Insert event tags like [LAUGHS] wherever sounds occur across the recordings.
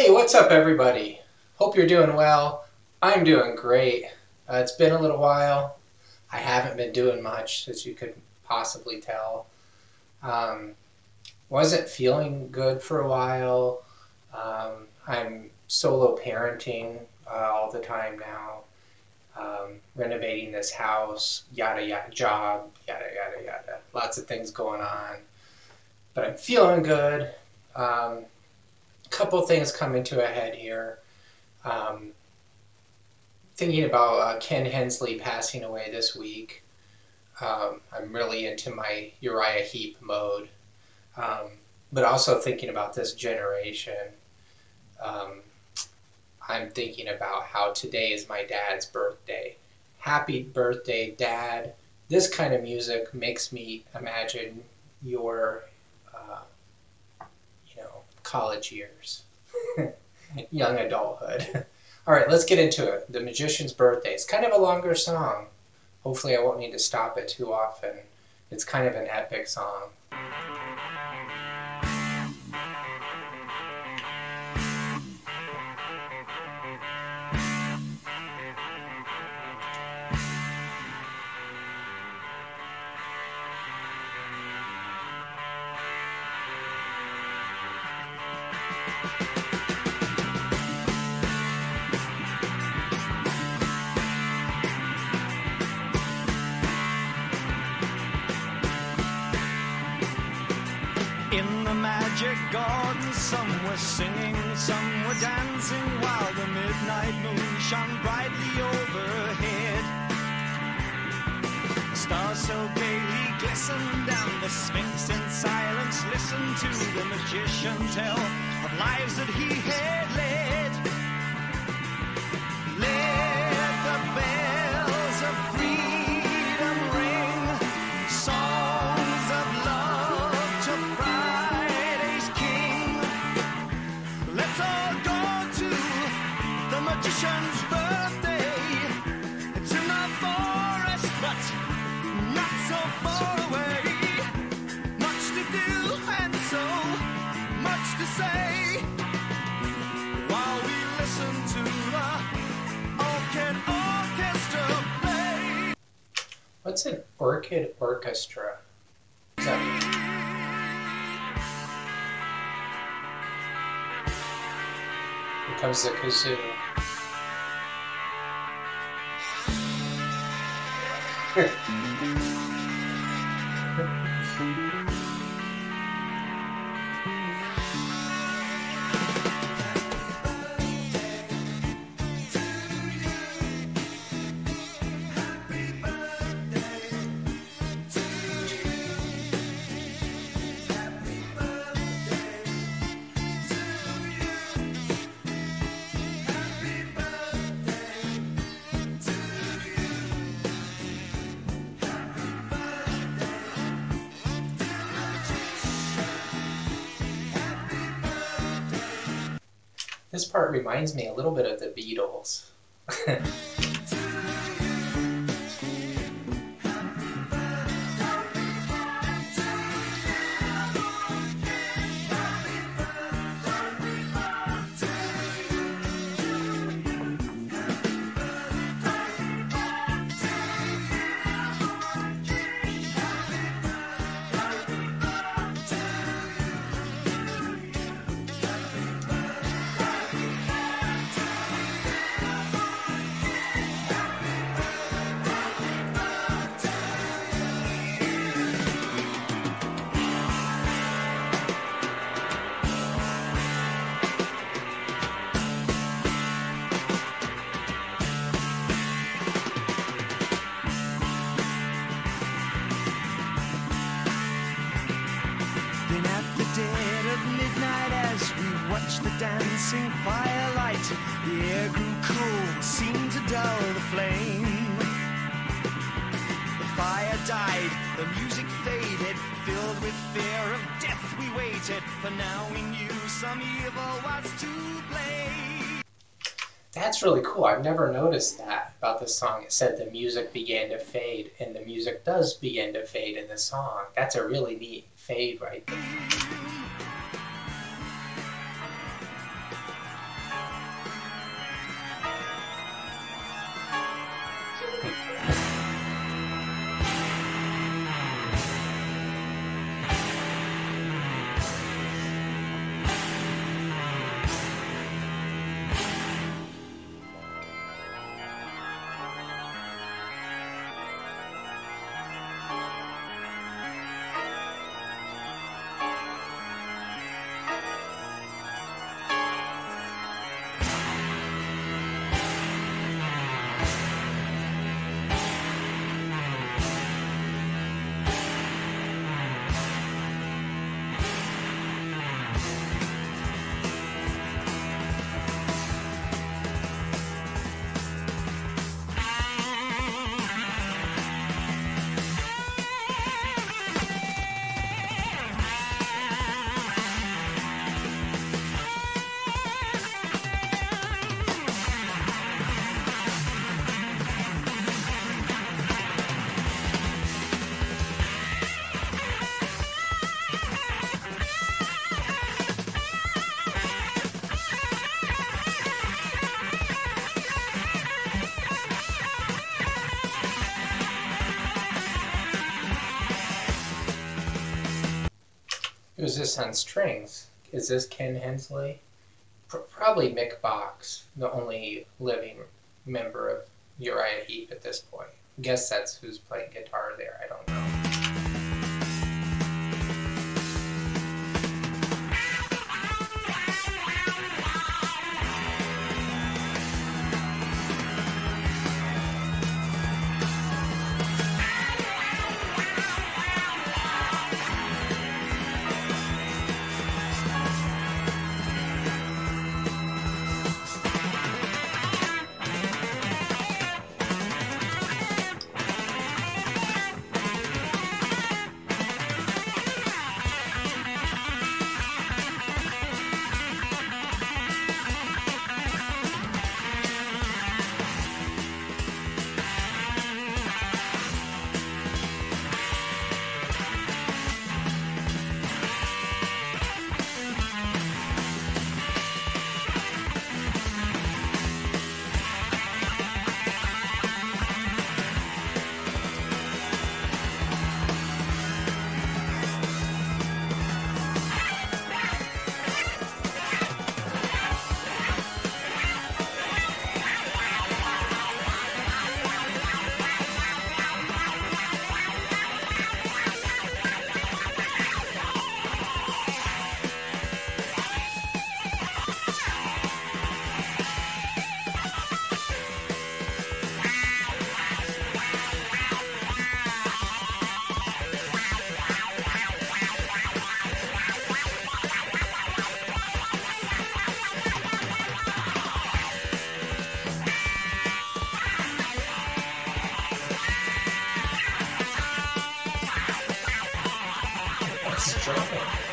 Hey, what's up, everybody? Hope you're doing well. I'm doing great. Uh, it's been a little while. I haven't been doing much, as you could possibly tell. Um, wasn't feeling good for a while. Um, I'm solo parenting uh, all the time now. Um, renovating this house, yada yada, job, yada yada yada. Lots of things going on. But I'm feeling good. Um, couple things coming to a head here. Um, thinking about uh, Ken Hensley passing away this week. Um, I'm really into my Uriah Heep mode. Um, but also thinking about this generation. Um, I'm thinking about how today is my dad's birthday. Happy birthday, Dad. This kind of music makes me imagine your college years, [LAUGHS] young adulthood. [LAUGHS] All right, let's get into it. The Magician's Birthday. It's kind of a longer song. Hopefully, I won't need to stop it too often. It's kind of an epic song. Magic garden, some were singing, some were dancing, while the midnight moon shone brightly overhead. Stars so gaily glistened, and the Sphinx in silence listened to the magician tell of lives that he had led. What's an orchid orchestra? Here comes the kazoo. [LAUGHS] This part reminds me a little bit of the Beatles. [LAUGHS] dancing firelight, the air grew cold, seemed to dull the flame. The fire died, the music faded, filled with fear of death. We waited, for now we knew some evil was to blame. That's really cool. I've never noticed that about this song. It said the music began to fade, and the music does begin to fade in the song. That's a really neat fade right there. Who's this on strings? Is this Ken Hensley? Pr- probably Mick Box, the only living member of Uriah Heep at this point. guess that's who's playing guitar there. I don't know. Strumming.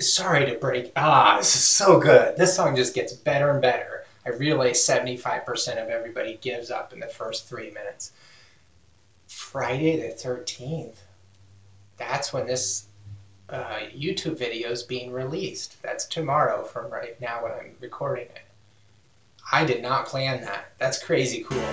Sorry to break. Ah, this is so good. This song just gets better and better. I realize 75% of everybody gives up in the first three minutes. Friday the 13th. That's when this uh, YouTube video is being released. That's tomorrow from right now when I'm recording it. I did not plan that. That's crazy cool.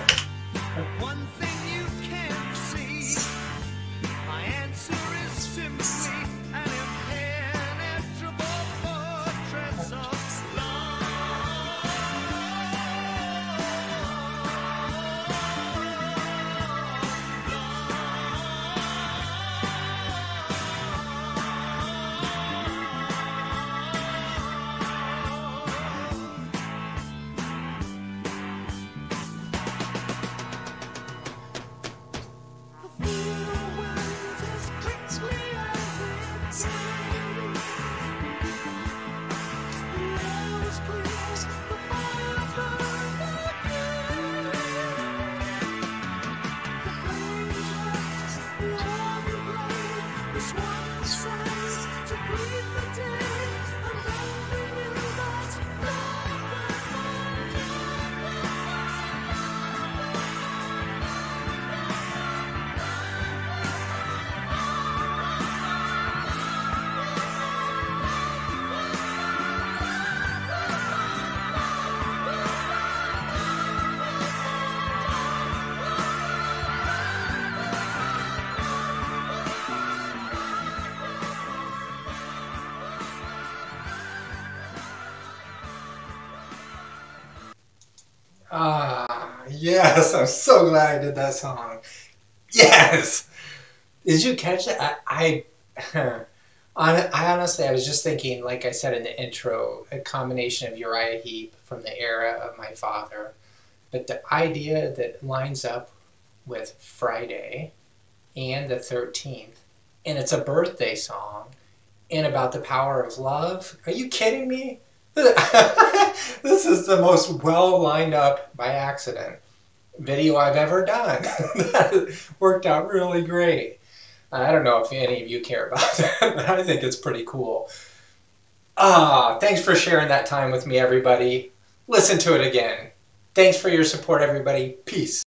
Ah, yes. I'm so glad I did that song. Yes. Did you catch it? I, I, [LAUGHS] I honestly, I was just thinking, like I said in the intro, a combination of Uriah Heep from the era of my father, but the idea that lines up with Friday and the 13th, and it's a birthday song, and about the power of love. Are you kidding me? [LAUGHS] this is the most well lined up by accident video I've ever done. that [LAUGHS] worked out really great. I don't know if any of you care about [LAUGHS] that, but I think it's pretty cool. Ah, thanks for sharing that time with me, everybody. Listen to it again. Thanks for your support, everybody. Peace.